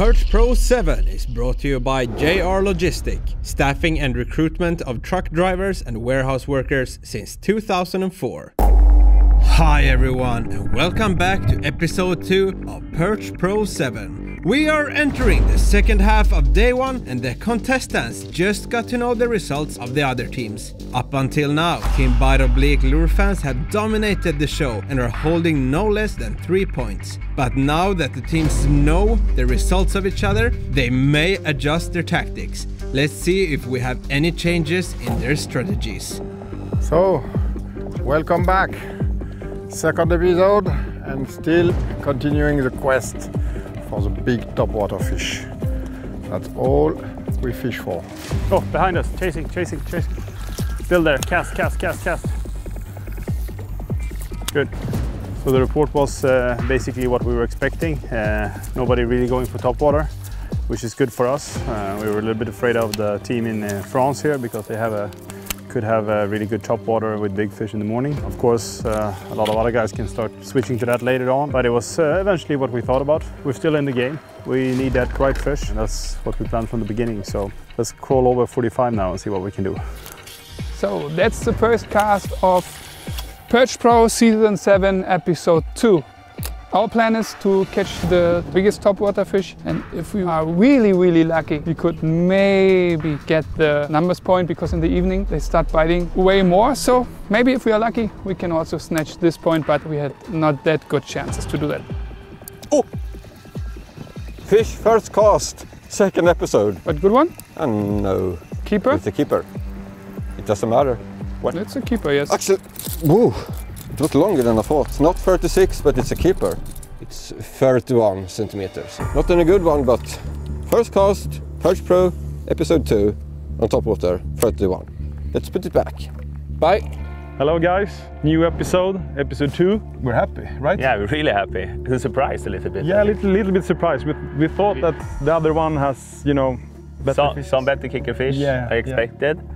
Perch Pro 7 is brought to you by JR Logistic, staffing and recruitment of truck drivers and warehouse workers since 2004. Hi everyone and welcome back to episode 2 of Perch Pro 7. We are entering the second half of day 1 and the contestants just got to know the results of the other teams. Up until now, Team Bite of Bleak Lure fans have dominated the show and are holding no less than 3 points. But now that the teams know the results of each other, they may adjust their tactics. Let's see if we have any changes in their strategies. So, welcome back. Second episode and still continuing the quest for the big topwater fish. That's all we fish for. Oh, behind us, chasing, chasing, chasing. Still there, cast, cast, cast, cast. Good. So the report was uh, basically what we were expecting. Uh, nobody really going for topwater, which is good for us. Uh, we were a little bit afraid of the team in uh, France here because they have a could have a really good top water with big fish in the morning. Of course, uh, a lot of other guys can start switching to that later on, but it was uh, eventually what we thought about. We're still in the game. We need that right fish, and that's what we planned from the beginning. So let's crawl over 45 now and see what we can do. So that's the first cast of Perch Pro Season 7 Episode 2. Our plan is to catch the biggest topwater fish and if we are really really lucky we could maybe get the numbers point because in the evening they start biting way more so maybe if we are lucky we can also snatch this point but we had not that good chances to do that. Oh! Fish first cast, second episode. But good one? And no, Keeper? it's a keeper. It doesn't matter. What? It's a keeper yes. Actually, whoa, it was longer than I thought. Not 36, but it's a keeper. It's 31 centimeters. Not in a good one, but first cast, Perch Pro, episode 2, on top water, 31. Let's put it back. Bye. Hello guys, new episode, episode 2. We're happy, right? Yeah, we're really happy. And surprised a little bit. Yeah, a eh? little, little bit surprised. We, we thought that the other one has, you know, better some, fish. some better kicker fish Yeah, I yeah. expected.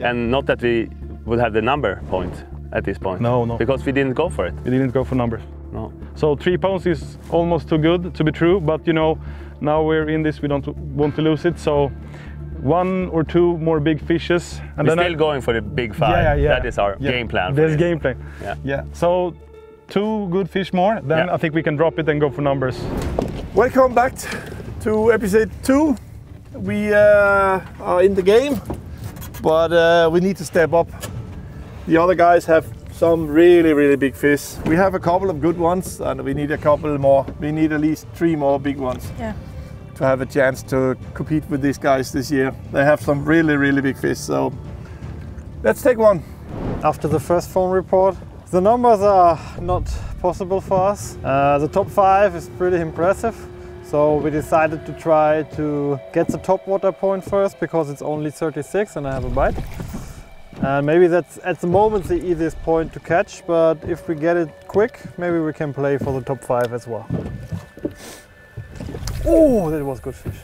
And not that we would have the number point at this point. No, no. Because we didn't go for it. We didn't go for numbers. No. So three pounds is almost too good to be true, but you know, now we're in this, we don't want to lose it. So one or two more big fishes, and We're then still I- going for the big five. Yeah, yeah, yeah. That is our Yeah. game plan. for There's this. game plan. Yeah. Yeah. So two good fish more, then Yeah. I think we can drop it and go for numbers. Welcome back to episode two. We uh, are in the game, but uh, we need to step up. The other guys have some really, really big fish. We have a couple of good ones, and we need a couple more. We need at least three more big ones Yeah. to have a chance to compete with these guys this year. They have some really, really big fish. So let's take one. After the first phone report, the numbers are not possible for us. Uh, the top five is pretty impressive. So we decided to try to get the top water point first because it's only 36 and I have a bite. And maybe that's at the moment the easiest point to catch, but if we get it quick, maybe we can play for the top five as well. Oh, that was good fish.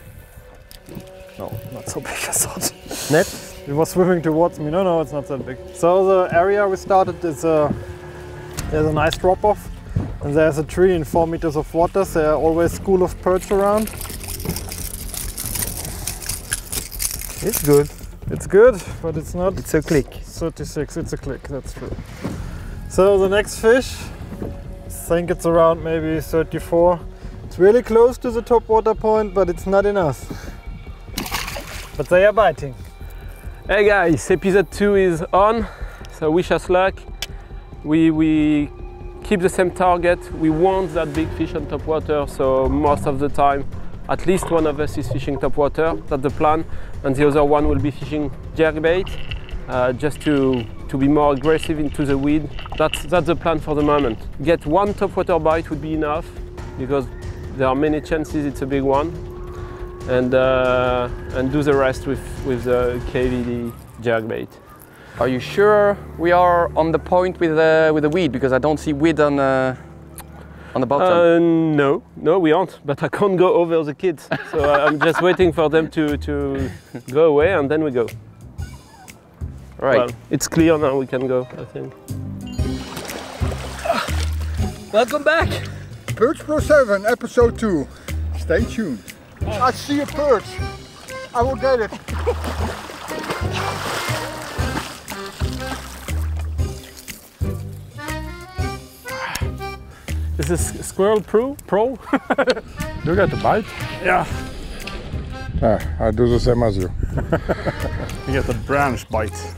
No, not so big as thought. Net. It was swimming towards me. No, no, it's not that big. So the area we started is a there's a nice drop off, and there's a tree in four meters of water. So there are always school of perch around. It's good. It's good, but it's not It's a click. 36. It's a click. That's true. So the next fish, I think it's around maybe 34. It's really close to the top water point, but it's not enough. But they are biting. Hey guys, episode 2 is on, so wish us luck. We, we keep the same target. We want that big fish on top water, so most of the time, at least one of us is fishing top water. That's the plan, and the other one will be fishing jerkbait, uh, just to, to be more aggressive into the weed. That's, that's the plan for the moment. Get one top water bite would be enough, because there are many chances it's a big one and uh, and do the rest with with the KVD jerkbait. Are you sure we are on the point with the with the weed? Because I don't see weed on uh, on the bottom. Uh, no, no, we aren't. But I can't go over the kids, so I- I'm just waiting for them to to go away, and then we go. right. Well, it's clear now. We can go. I think. Welcome back. Perch Pro 7, episode 2. Stay tuned. I see a perch. I will get it. Is this is Squirrel Pro. Pro. You get the bite? yeah. Yeah, I do the same as you. You get the branch bite.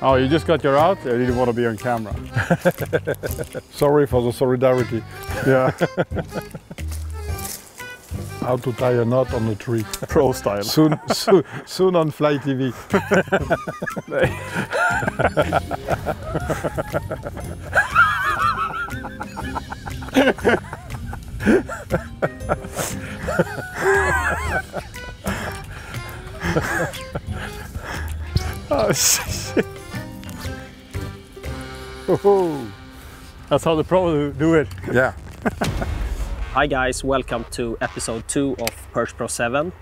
Oh, you just got your out? I didn't want to be on camera. Sorry for the solidarity. Yeah. How to tie a knot on a tree. Pro style. Soon, soon, soon on Fly TV. Oh, shit. Oh, That's how the pro do- do it. Yeah. Hi guys, welcome to episode 2 of Perch Pro 7.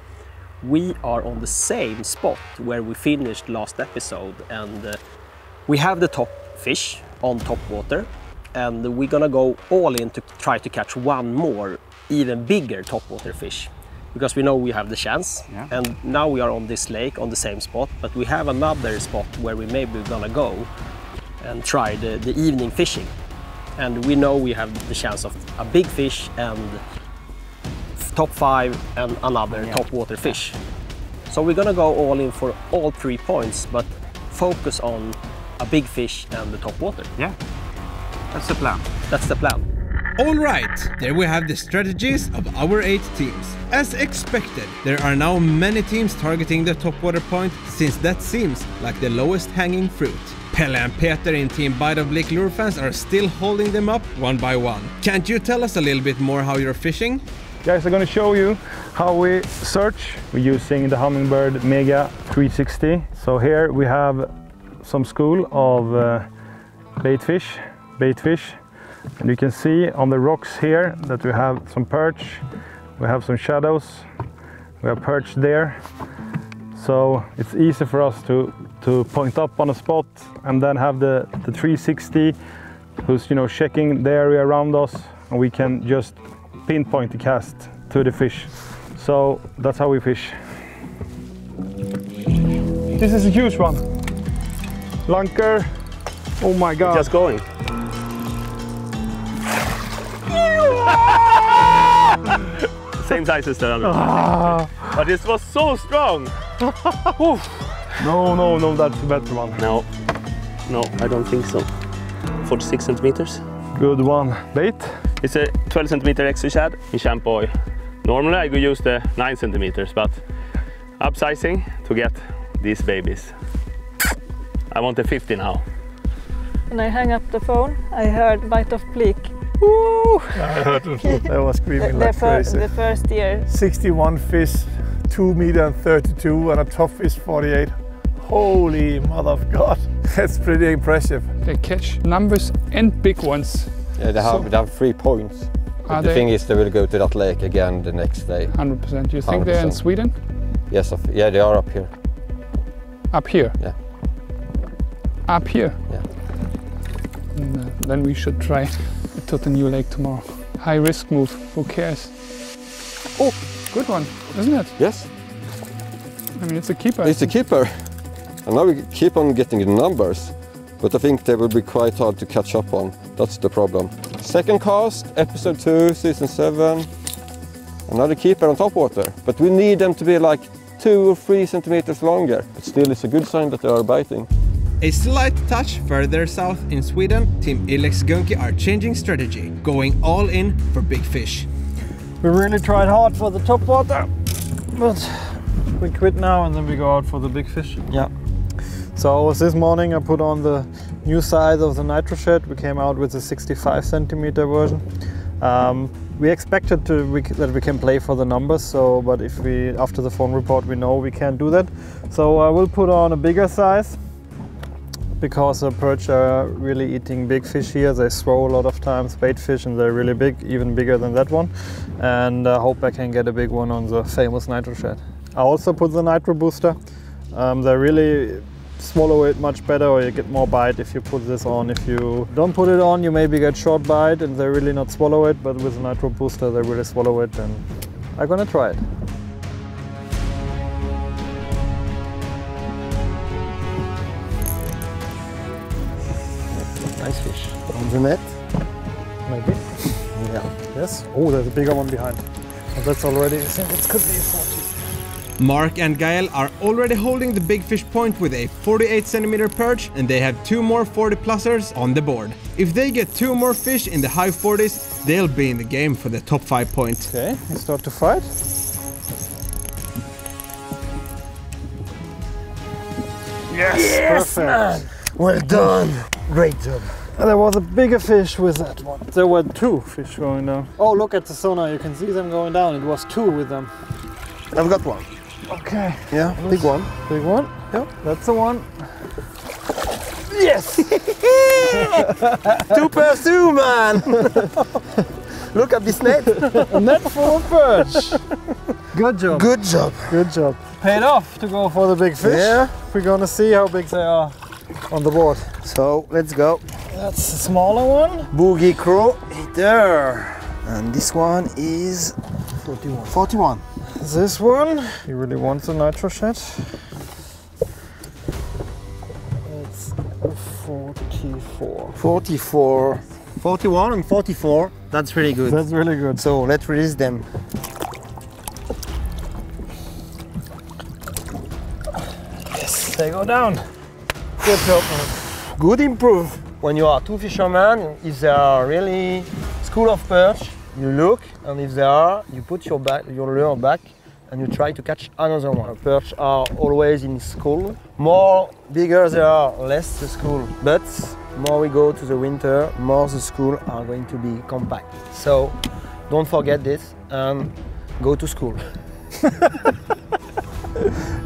We are on the same spot where we finished last episode and uh, we have the top fish on top water and we're gonna go all in to try to catch one more even bigger topwater fish because we know we have the chance Yeah. and now we are on this lake on the same spot but we have another spot where we maybe gonna go and try the, the evening fishing and we know we have the chance of a big fish and top five and another top water fish. So we're gonna go all in for all three points, but focus on a big fish and the top water. Yeah. That's the plan. That's the plan. Alright, there we have the strategies of our 8 teams. As expected, there are now many teams targeting the top water point since that seems like the lowest hanging fruit. Pelle and Peter in Team Bite of Bleak Lure fans are still holding them up one by one. Can't you tell us a little bit more how you're fishing? Guys, I'm going to show you how we search. We're using the Humminbird Mega 360. So here we have some school of uh, bait fish, bait fish. And you can see on the rocks here that we have some perch, we have some shadows, we have perch there. So it's easy for us to, to point up on a spot and then have the, the 360 who's you know checking the area around us and we can just pinpoint the cast to the fish. So that's how we fish. This is a huge one. Lunker. Oh my god. Just going. Same size as the other. Ah. But this was so strong. No, no, no, that's a better one. No, no, I don't think so. 46 centimeters. Good one. Bait? It's a 12 centimeter extra shad in champ oil. Normally I could use the 9 centimeters, but upsizing to get these babies. I want a 50 now. When I hung up the phone, I heard bite of bleak. That was The, screaming the, like fir- crazy. the first year. 61 fish, 2 meter and 32, and a top fish 48. Holy mother of God. That's pretty impressive. They catch numbers and big ones. Yeah, they have, So- they have three points. The they thing is, they will go to that lake again the next day. 100%? You think they're in Sweden? Yes, of, yeah, they are up here. Up here? Yeah. Up here? Yeah. And, uh, then we should try it to the new lake tomorrow. High risk move, who cares? Oh, good one, isn't it? Yes, I mean, it's a keeper. it's a keeper. And now we keep on getting the numbers, but I think they will be quite hard to catch up on. That's the problem. Second cast, episode 2, season 7. Another keeper on top water, but we need them to be like 2 or 3 centimeters longer. But still, it's a good sign that they are biting. A slight touch further south in Sweden, Team Illex Gunki are changing strategy, going all in for big fish. We really tried hard for the top water, but we quit now and then we go out for the big fish. Yeah. So this morning I put on the new size of the Nitro Shad. We came out with the 65 centimeter version. Um, we expected to we, that we can play for the numbers. So, but if we after the phone report we know we can't do that. So I will put on a bigger size because the perch are really eating big fish here. They throw a lot of times bait fish and they're really big, even bigger than that one. And I hope I can get a big one on the famous Nitro Shad. I also put the nitro booster. Um, they really swallow it much better or you get more bite if you put this on. If you don't put it on, you maybe get short bite and they really not swallow it, but with the nitro booster, they really swallow it and I'm gonna try it. The net. Maybe. Yeah. Yes. Oh, there's a bigger one behind. But that's already, I think it could be 40. Marc and Gael are already holding the big fish point with a 48 centimeter perch and they have two more 40 plusers on the board. If they get two more fish in the high 40s, they'll be in the game for the top 5 point. Okay, we start to fight. Yes, perfect. Well done. Great job. And there was a bigger fish with that one. There were two fish going down. Oh, look at the sonar. You can see them going down. It was two with them. I've got one. Okay. Yeah, big one. Big one. Yeah. That's the one. Yes! two per two, man! Look at this net. A net full of perch. Good job. Good job. Good job. Paid off to go for the big fish. Yeah. We're gonna see how big they are on the board. So let's go. That's the smaller one. Boogie Crow there. And this one is 41. 41. This one, he really wants a Nitro Shad. It's 44. 44. 41 and 44. That's really good. That's really good. So let's release them. Yes, they go down. Good. Improve. When you are two fishermen, if they are really school of perch, you look, and if they are, you put your back, your lure back, and you try to catch another one. Perch are always in school. More bigger they are, less the school. But more we go to the winter, more the school are going to be compact. So don't forget this and go to school.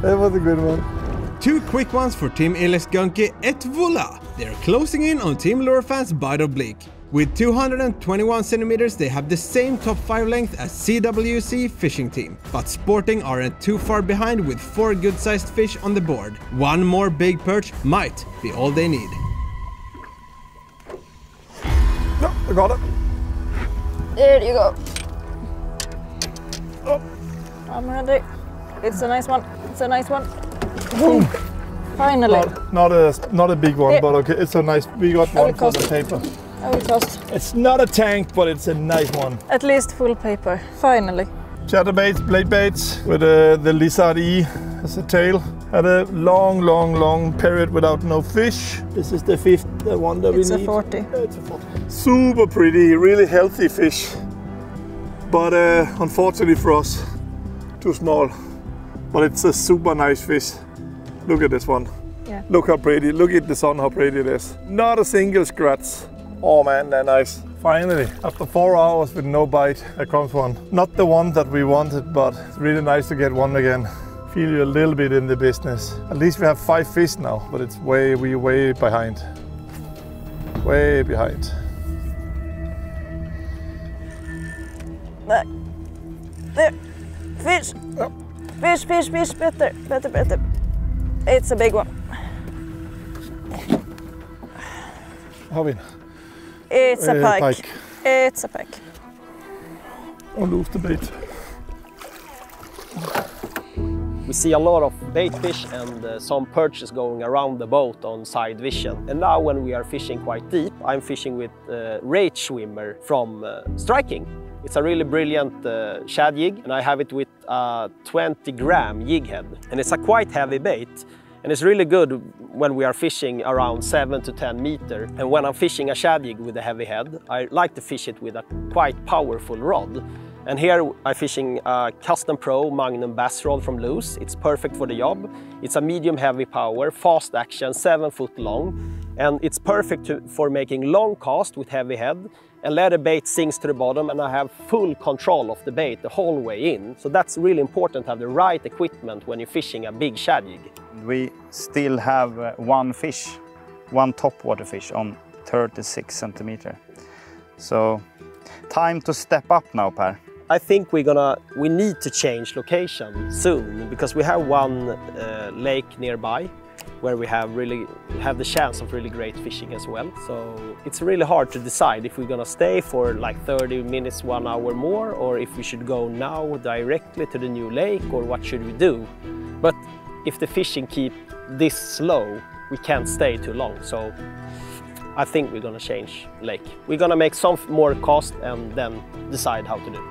That was a good one. Two quick ones for Team Illex Gunki et Vula. They're closing in on Team Lurefans Bite of Bleak. With 221 centimeters, they have the same top 5 length as CWC fishing team, but Sporting aren't too far behind with 4 good sized fish on the board. One more big perch might be all they need. No, I got it. There you go. Oh, I'm ready. It's a nice one. It's a nice one. Boom. Finally. Not, not a not a big one, Yeah. but okay, it's a nice. We got one for the paper. I will toast. It's not a tank, but it's a nice one. At least full paper. Finally. Chatterbaits, blade baits with uh, the lizard E as a tail. Had a long, long, long period without no fish. This is the fifth uh, one that It's we need. 40. Yeah, it's a 40. Super pretty, really healthy fish. But uh, unfortunately for us, too small. But it's a super nice fish. Look at this one. Yeah. Look how pretty. Look at the sun, how pretty it is. Not a single scratch. Oh man, they're nice. Finally, after four hours with no bite, there comes one. Not the one that we wanted, but it's really nice to get one again. Feel you a little bit in the business. At least we have five fish now, but it's way, we way behind. Way behind. There. There. Fish. Oh. Fish, fish, fish. Better, better, better. It's a big one. Har vi en? It's a Eh, pike. pike. It's a pike. Och lose the bait. We see a lot of bait fish and uh, some perches going around the boat on side vision. And now when we are fishing quite deep, I'm fishing with uh, Rage Swimmer from uh, Strike King. It's a really brilliant uh, shad jig and I have it with a 20 gram jig head. And it's a quite heavy bait. And it's really good when we are fishing around 7 to 10 meter. And when I'm fishing a shad jig with a heavy head, I like to fish it with a quite powerful rod. And here I'm fishing a Custom Pro Magnum Bass Rod from Lew's. It's perfect for the job. It's a medium heavy power, fast action, 7 foot long. And it's perfect to, for making long cast with heavy head and let the bait sinks to the bottom and I have full control of the bait the whole way in. So that's really important to have the right equipment when you're fishing a big shad jig. We still have uh, one fish, one topwater fish on 36 centimeter. So time to step up now, Per. I think we're gonna we need to change location soon because we have one uh, lake nearby where we have really have the chance of really great fishing as well. So it's really hard to decide if we're gonna stay for like 30 minutes, one hour more, or if we should go now directly to the new lake, or what should we do? But if the fishing keep this slow, we can't stay too long. So I think we're gonna change lake. We're gonna make some more cost and then decide how to do.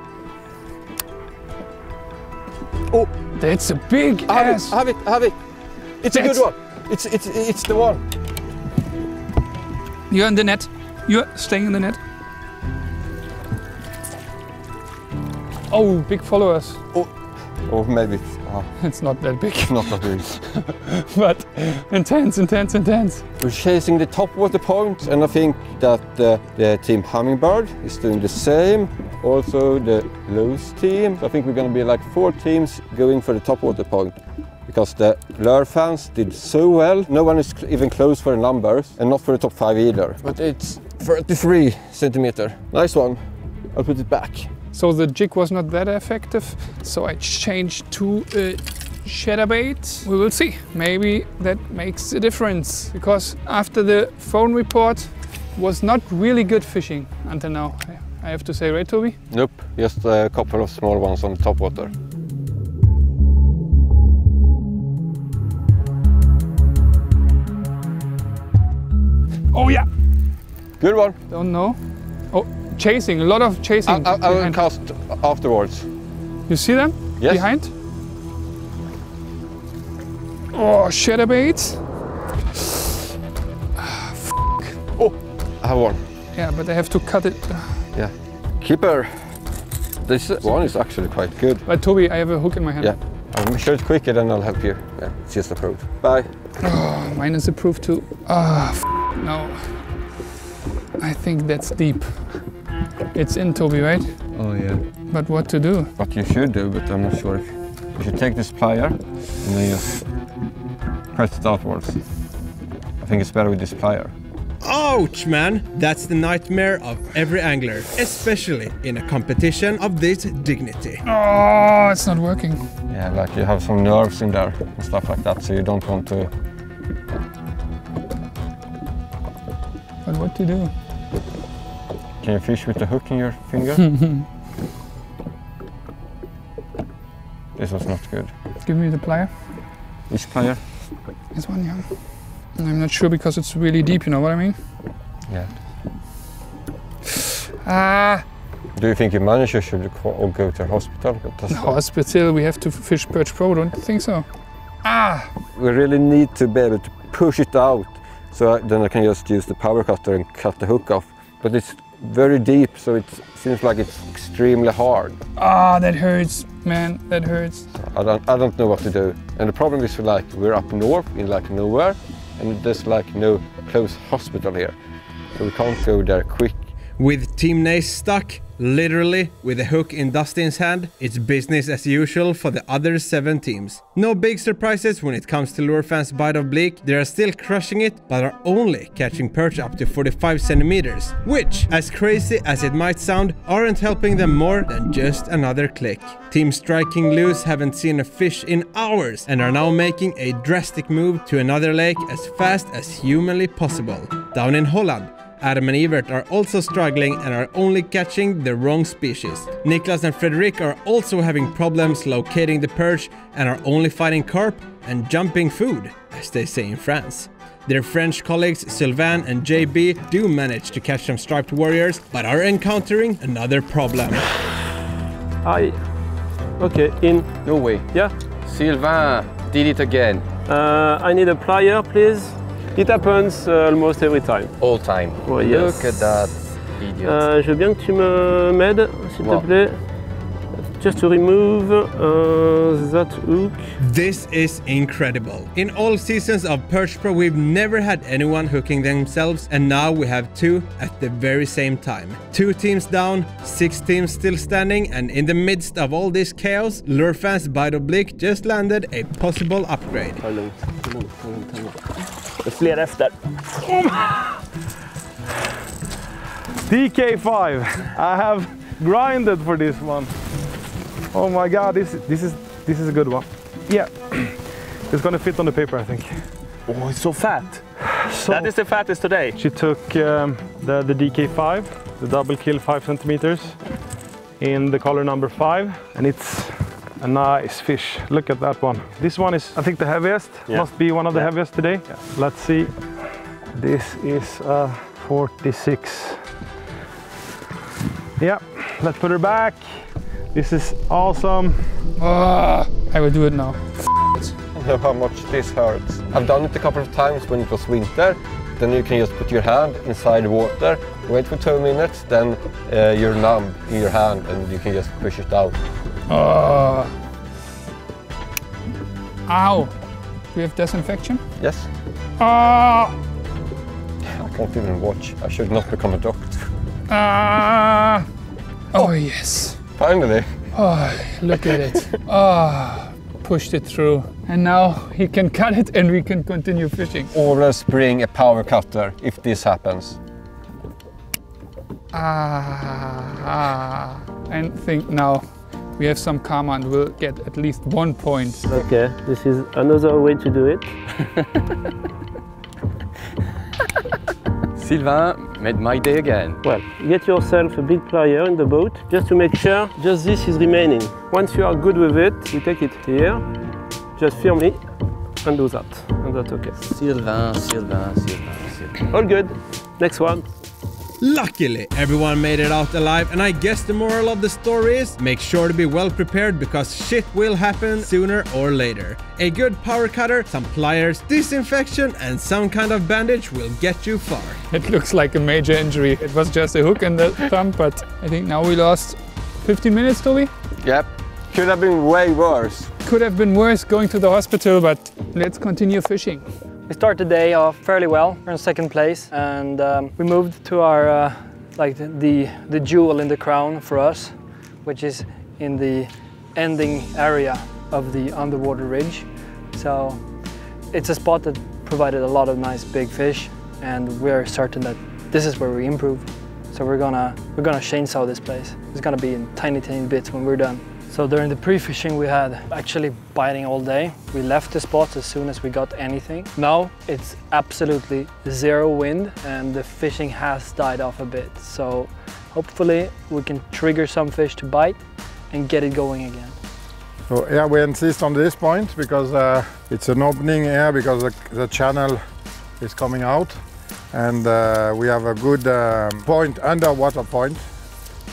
Oh, that's a big I have ass. it, I have it, have it. It's a good one. It's, it's, it's the one. You're in the net. You're staying in the net. Oh, big followers. Or maybe it's, oh, It's not that big, not that big. but intense, intense, intense. We're chasing the top water point, and I think that uh, the team Humminbird is doing the same. Also, the Lew's team. I think we're going to be like four teams going for the top water point because the lure fans did so well. No one is even close for the numbers, and not for the top five either. But it's 33 centimeter. Nice one. I'll put it back. So the jig was not that effective. So I changed to a chatterbait. We will see. Maybe that makes a difference because after the phone report was not really good fishing until now. I have to say, right, Toby? Nope, just a couple of small ones on the top water. Oh yeah. Good one. Don't know. Oh, chasing. A lot of chasing. I, I, I will cast afterwards. You see them? Yes. Behind? Oh, chatterbait. I have one. Yeah, but I have to cut it. Yeah. Keeper. This one is actually quite good. But Toby, I have a hook in my hand. Yeah. I'll show it quicker, then I'll help you. Yeah, it's just approved. Bye. Oh, mine is approved too. Ah, f- no. I think that's deep. It's in Toby, right? Oh yeah. But what to do? What you should do, but I'm not sure if you should take this plier and then just press it outwards. I think it's better with this plier. Ouch, man! That's the nightmare of every angler, especially in a competition of this dignity. Oh, it's not working. Yeah, like you have some nerves in there and stuff like that, so you don't want to. But what to do? Can you fish with the hook in your finger? this was not good. Give me the plier. Which plier? This one, yeah. I'm not sure because it's really deep, you know what I mean? Yeah. Ah, Do you think your manager should or go to hospital? Because hospital, we have to fish Perch Pro, don't you think so? Ah, we really need to be able to push it out, so I, then I can just use the power cutter and cut the hook off. But it's very deep, so it seems like it's extremely hard. ah, that hurts, man, that hurts. I don't, I don't know what to do. And the problem is like we're up north in like nowhere, and there's like no close hospital here, so we can't go there quick. With Team Nays stuck, literally with a hook in Dustin's hand, it's business as usual for the other seven teams. No big surprises when it comes to lure fans bite of bleak, they are still crushing it, but are only catching perch up to 45 centimeters, which, as crazy as it might sound, aren't helping them more than just another click. Team Strike King Lew's haven't seen a fish in hours and are now making a drastic move to another lake as fast as humanly possible. Down in Holland, Adam and Evert are also struggling and are only catching the wrong species. Niklaus and Frédéric are also having problems locating the perch and are only fighting carp and jumping food, as they say in France. Their French colleagues Sylvain and JB do manage to catch some striped warriors, but are encountering another problem. Aye. Okay, in. No way. Yeah. Sylvain did it again. Uh, I need a plier, please. It happens uh, almost every time. All time. Oh, yes. Look at that idiot. Euh, je veux bien que tu me m'aides, s'il Wow. te plaît. Just to remove uh, that hook. This is incredible. In all seasons of Perch Pro, we've never had anyone hooking themselves, and now we have two at the very same time. Two teams down, six teams still standing, and in the midst of all this chaos, Lurefans Bite of Bleak just landed a possible upgrade. Ta det lugnt. Det är fler efter. DK5. I have grinded for this one. Oh my god, this this is this is a good one. Yeah, it's gonna fit on the paper, I think. Oh, it's so fat. So that is the fattest today. she took um, the, the DK5, the double kill 5 centimeters, in the color number 5, and it's a nice fish. Look at that one. This one is, I think, the heaviest. Yeah. Must be one of the Yeah. heaviest today. Let's see. This is a 46. Yeah, let's put her back. This is awesome. Ah, I will do it now. know how much this hurts. I've done it a couple of times when it was winter. Then you can just put your hand inside water, wait for two minutes, then uh, you're numb in your hand and you can just push it out. Ah. Ow. Do we have disinfection? Yes, Ah. I can't even watch. I should not become a doctor. Ah. Oh, yes. Finally. Oh, look at it. Ah. Pushed it through. And now he can cut it and we can continue fishing. Always bring a power cutter if this happens. Ah. ah. I think now we have some karma and we'll get at least one point. Okay, this is another way to do it. Sylvain made my day again. Well, get yourself a big plier in the boat just to make sure just this is remaining. Once you are good with it, you take it here, just firmly, and do that. And that's okay. Sylvain, Sylvain, Sylvain, Sylvain. All good. Next one. Luckily, everyone made it out alive, and I guess the moral of the story is make sure to be well prepared because shit will happen sooner or later. A good power cutter, some pliers, disinfection, and some kind of bandage will get you far. It looks like a major injury. It was just a hook in the thumb, but I think now we lost 15 minutes, Toby. Yep, could have been way worse. Could have been worse going to the hospital, but let's continue fishing. We started the day off fairly well. We're in second place, and um, we moved to our uh, like the, the the jewel in the crown for us, which is in the ending area of the underwater ridge. So it's a spot that provided a lot of nice big fish, and we're certain that this is where we improve. So we're gonna we're gonna chainsaw this place. It's gonna be in tiny tiny bits when we're done. So during the pre-fishing we had actually biting all day. We left the spot as soon as we got anything. Now it's absolutely zero wind and the fishing has died off a bit. So hopefully we can trigger some fish to bite and get it going again. So yeah, we insist on this point because uh, it's an opening here because the, the channel is coming out and uh, we have a good um, point, underwater point.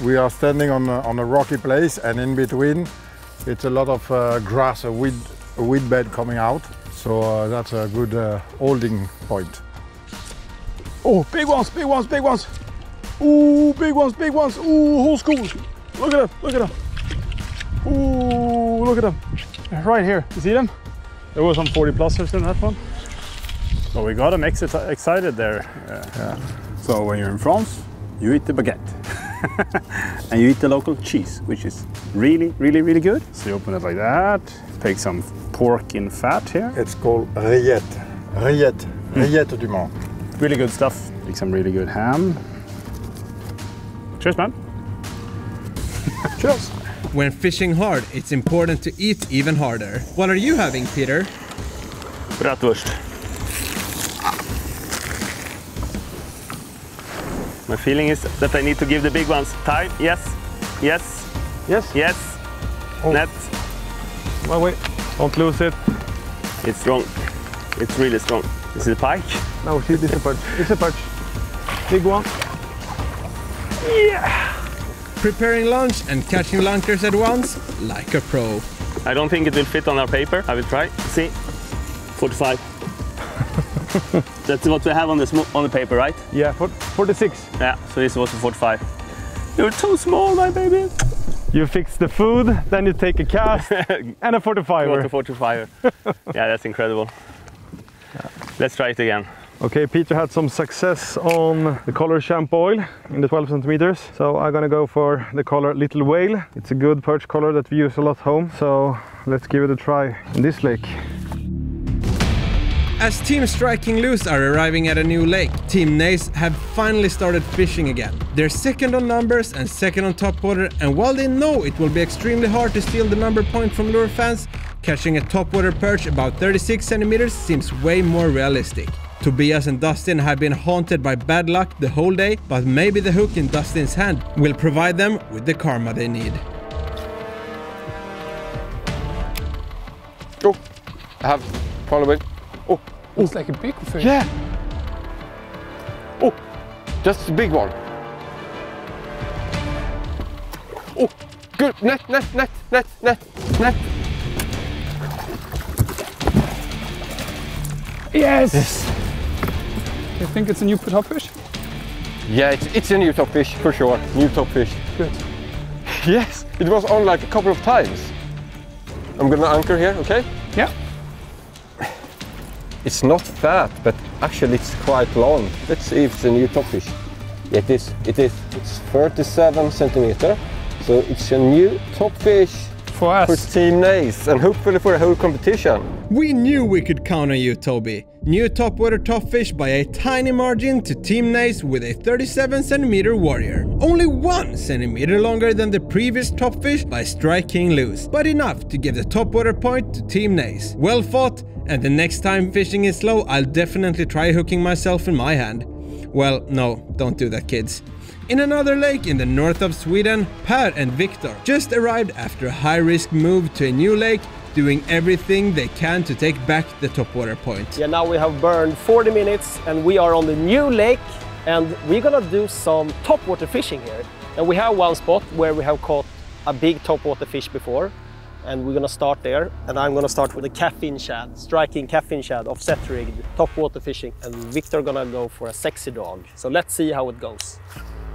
We are standing on a, on a rocky place and in between it's a lot of uh, grass, a weed, a weed bed coming out. So uh, that's a good uh, holding point. Oh, big ones, big ones, big ones. Ooh, big ones, big ones. Ooh, whole school. Look at them, look at them. Ooh, look at them. Right here, you see them? There were some 40 plusers in that one. So we got them exci- excited there. Uh, So when you're in France, you eat the baguette. and you eat the local cheese, which is really, really, really good. So you open it like that. Take some pork in fat here. It's called rillette. Rillette. Mm. Rillette du Mans. Really good stuff. Make some really good ham. Cheers, man. Cheers. When fishing hard, it's important to eat even harder. What are you having, Peter? Bratwurst. My feeling is that I need to give the big ones time. Yes, yes, Yes. yes. Oh. Net. Well, wait. Don't lose it. It's strong. It's really strong. This is a pike. No, see, this is a perch. It's a perch. Big one. Yeah. Preparing lunch and catching lunkers at once, like a pro. I don't think it will fit on our paper. I will try. See, 45. That's what we have on the on the paper, right? Yeah, 46. Yeah. So this was a 45. You're too small, my baby. You fix the food, then you take a cast and a 45. Got a 45. yeah, that's incredible. Let's try it again. Okay, Peter had some success on the color champ oil in the 12 centimeters. So I'm gonna go for the color Little Whale. It's a good perch color that we use a lot home. So let's give it a try in this lake. As Team Strike King Lew's are arriving at a new lake, Team Nays have finally started fishing again. They're second on numbers and second on top water, and while they know it will be extremely hard to steal the number point from lure fans, catching a topwater perch about 36 centimeters seems way more realistic. Tobias and Dustin have been haunted by bad luck the whole day, but maybe the hook in Dustin's hand will provide them with the karma they need. Oh, I have following. Oh, It's like a big fish. yeah. Oh, just a big one. Oh, good. Net, net, net, net, net, net. Yes! You think it's a new top fish? Yeah, it's, it's a new top fish for sure. New top fish. Good. Yes, it was on like a couple of times. I'm gonna anchor here, okay? It's not fat, but actually it's quite long. Let's see if it's a new top fish. It is. It is. It's 37 centimeter. So it's a new top fish For us. for Team Nays and hopefully for the whole competition. We knew we could count on you, Toby. New topwater top fish by a tiny margin to Team Nays with a 37 centimeter warrior. Only one centimeter longer than the previous top fish by Strike King Lew's, but enough to give the topwater point to Team Nays. Well fought, and the next time fishing is slow, I'll definitely try hooking myself in my hand. Well, no, don't do that, kids. In another lake in the north of Sweden, Per and Viktor just arrived after a high-risk move to a new lake, doing everything they can to take back the topwater point. Yeah, now we have burned 40 minutes and we are on the new lake and we're gonna do some topwater fishing here. And we have one spot where we have caught a big topwater fish before and we're gonna start there. And I'm gonna start with a caffeine shad, Strike King caffeine shad, offset rigged, topwater fishing. And Viktor gonna go for a sexy dog. So let's see how it goes.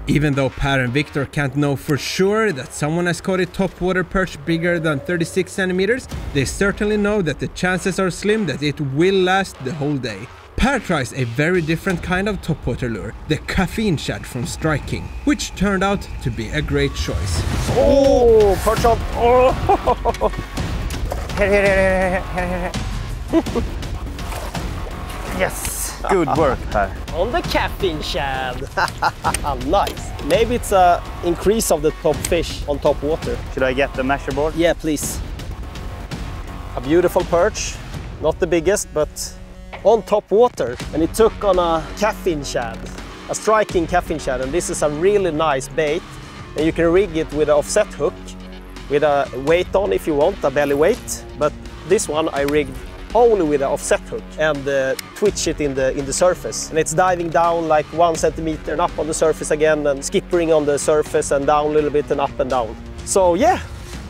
Even though Per and Viktor can't know for sure that someone has caught a topwater perch bigger than 36 centimeters, they certainly know that the chances are slim that it will last the whole day. Per tries a very different kind of topwater lure, the caffeine shad from Strike King, which turned out to be a great choice. Oh, perch on! Oh. Here, here, here, here, here, here. yes! Good work, Per. On the caffeine shad. nice. Maybe it's a increase of the top fish on top water. Should I get the measure board? Yeah, please. A beautiful perch. Not the biggest, but on top water. And it took on a caffeine shad, a Strike King caffeine shad. And this is a really nice bait. And you can rig it with an offset hook with a weight on if you want, a belly weight. But this one I rigged only with an offset hook and uh, twitch it in the in the surface. And it's diving down like one centimeter and up on the surface again and skippering on the surface and down a little bit and up and down. So yeah,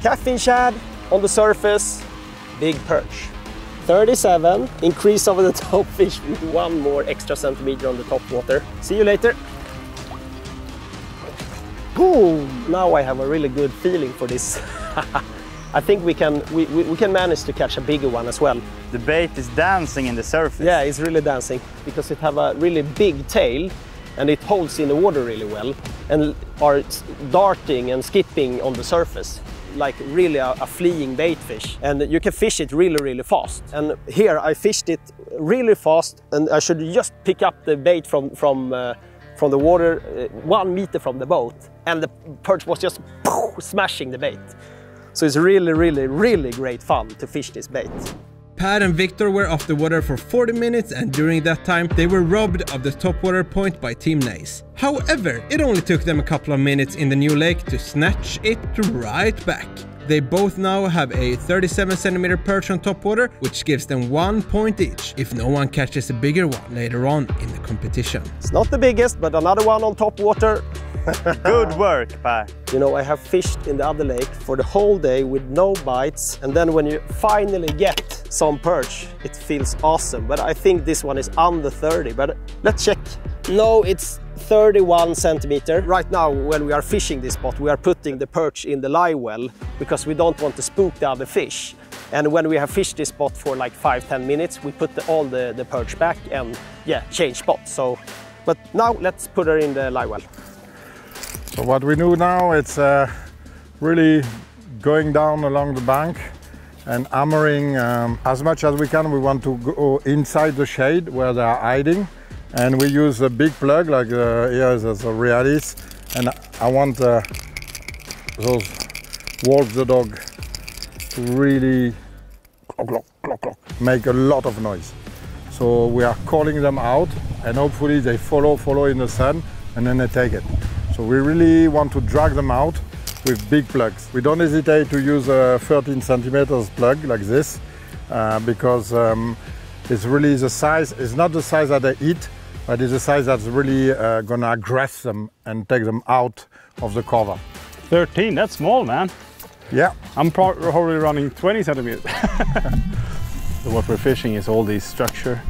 caffeine shad on the surface, big perch. 37, increase over the top fish with one more extra centimeter on the top water. See you later. Boom! Now I have a really good feeling for this. I think we can we, we, we can manage to catch a bigger one as well. The bait is dancing in the surface. Yeah, it's really dancing because it have a really big tail and it holds in the water really well and are darting and skipping on the surface like really a, a fleeing bait fish and you can fish it really really fast and here I fished it really fast and I should just pick up the bait from from uh, from the water uh, one meter from the boat and the perch was just smashing the bait so it's really really really great fun to fish this bait Per and Viktor were off the water for 40 minutes and during that time they were robbed of the topwater point by Team Nays. However, it only took them a couple of minutes in the new lake to snatch it right back. They both now have a 37 centimeter perch on topwater, which gives them one point each if no one catches a bigger one later on in the competition. It's not the biggest, but another one on top water. Good work, Per. You know, I have fished in the other lake for the whole day with no bites. And then when you finally get some perch, it feels awesome. But I think this one is under 30, but let's check. No, it's 31 centimeter. Right now, when we are fishing this spot, we are putting the perch in the live well because we don't want to spook the other fish. And when we have fished this spot for like five, 10 minutes, we put the, all the, the perch back and yeah, change spot. So, but now let's put her in the live well. So what we do now, it's uh, really going down along the bank and hammering um, as much as we can. We want to go inside the shade where they are hiding. And we use a big plug like uh, here is a Realis. And I want uh, those Wolf the dog to really clock, clock, clock, make a lot of noise. So we are calling them out and hopefully they follow, follow in the sun and then they take it. So we really want to drag them out with big plugs. We don't hesitate to use a 13 centimeters plug like this uh, because um, it's really the size, it's not the size that they eat, but it's a size that's really uh, gonna aggress them and take them out of the cover. 13, that's small, man. Yeah. I'm probably running 20 centimeters. so what we're fishing is all these structure.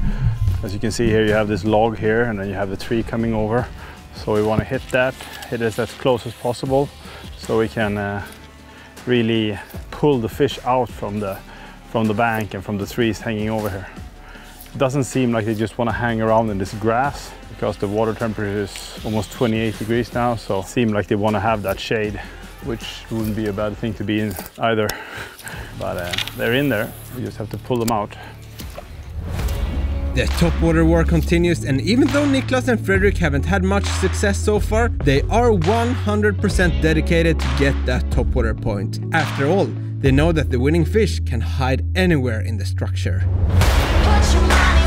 As you can see here, you have this log here and then you have the tree coming over. So we want to hit that, hit it as close as possible so we can uh, really pull the fish out from the, from the bank and from the trees hanging over here. Doesn't seem like they just want to hang around in this grass because the water temperature is almost 28 degrees now, so it seems like they want to have that shade, which wouldn't be a bad thing to be in either. but uh, they're in there, we just have to pull them out. The topwater war continues and even though Niklaus and Frédéric haven't had much success so far, they are 100% dedicated to get that topwater point. After all, they know that the winning fish can hide anywhere in the structure. Oh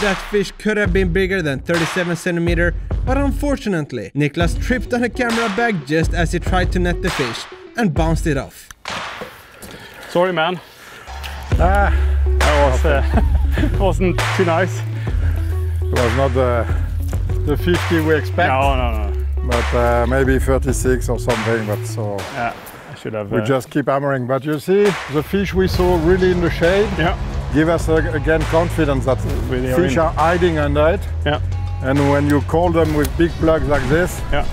that fish could have been bigger than 37 centimeter, but unfortunately, Niklaus tripped on a camera bag just as he tried to net the fish and bounced it off. Sorry man. Ah, that was, uh, wasn't too nice. It was not the, the 50 we expect. No, no, no. But uh, maybe 36 or something, but so... Yeah, I should have... We uh, just keep hammering. But you see, the fish we saw really in the shade, yeah. Give us uh, again confidence that Really fish in. are hiding under it. Yeah. And when you call them with big plugs like this, yeah,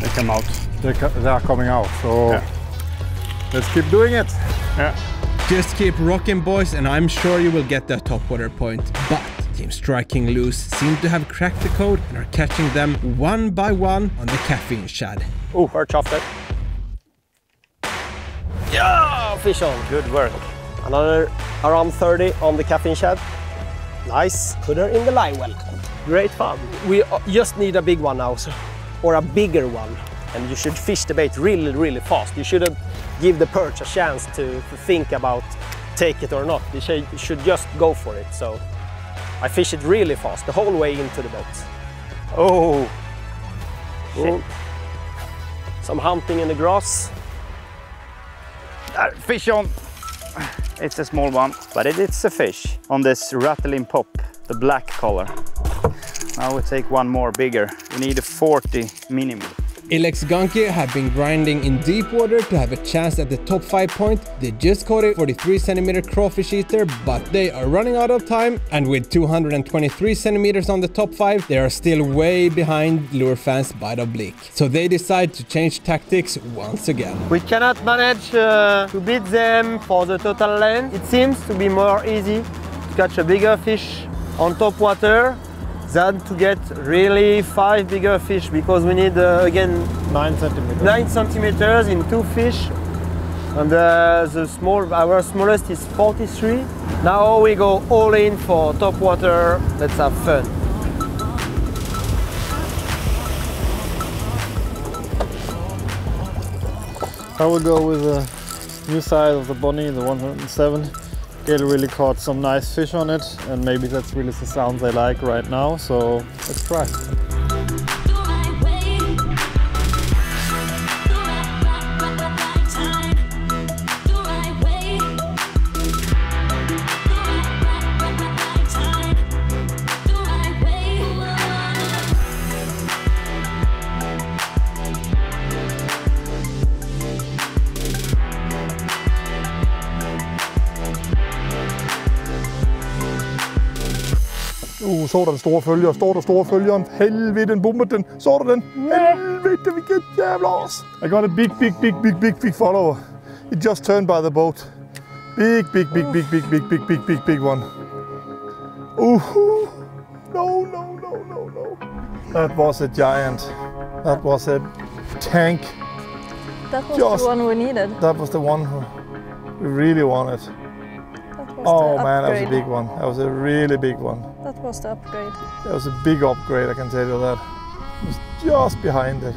they come out. They, they are coming out. So Yeah. let's keep doing it. Yeah. Just keep rocking boys and I'm sure you will get that topwater point. But Team Strike King Lew's seem to have cracked the code and are catching them one by one on the caffeine shad. Oh, perch off there. Yeah, fish on. Good work. Another around 30 on the caffeine shad. Nice. Put her in the live well. Great fun. We uh, just need a big one now, so, or a bigger one. And you should fish the bait really, really fast. You shouldn't give the perch a chance to, to think about take it or not. You should, just go for it. So I fish it really fast, the whole way into the boat. Oh! Shit. Some hunting in the grass. Fish on! It's a small one, but it, it's a fish on this rattling pop, the black color. Now we take one more bigger. We need a 40 minimum. Illex Gunki have been grinding in deep water to have a chance at the top 5 point. They just caught a 43 centimeter crawfish eater, but they are running out of time and with 223 centimeters on the top 5, they are still way behind Lurefans Bite of Bleak. So they decide to change tactics once again. We cannot manage uh, to beat them for the total length. It seems to be more easy to catch a bigger fish on top water than to get really five bigger fish because we need uh, again nine centimeters. Nine centimeters in two fish, and uh, the small our smallest is 43. Now we go all in for top water. Let's have fun. I will go with the new size of the Bonnie, the 107. Gael really caught some nice fish on it, and maybe that's really the sound they like right now. So let's try. Så der den store følger, står der store følgeren. Den bomber den. Så der den. Vi get jævla os. I got a big, big, big, big, big, big follower. It just turned by the boat. Big, big, big, big, big, big, big, big, big, big one. Ooh, no, no, no, no, no. That was a giant. That was a tank. That was Just- the one we needed. That was the one we really wanted. Oh man, that was a big one. That was a really big one. That was the upgrade. That was a big upgrade, I can tell you that. It was just behind it.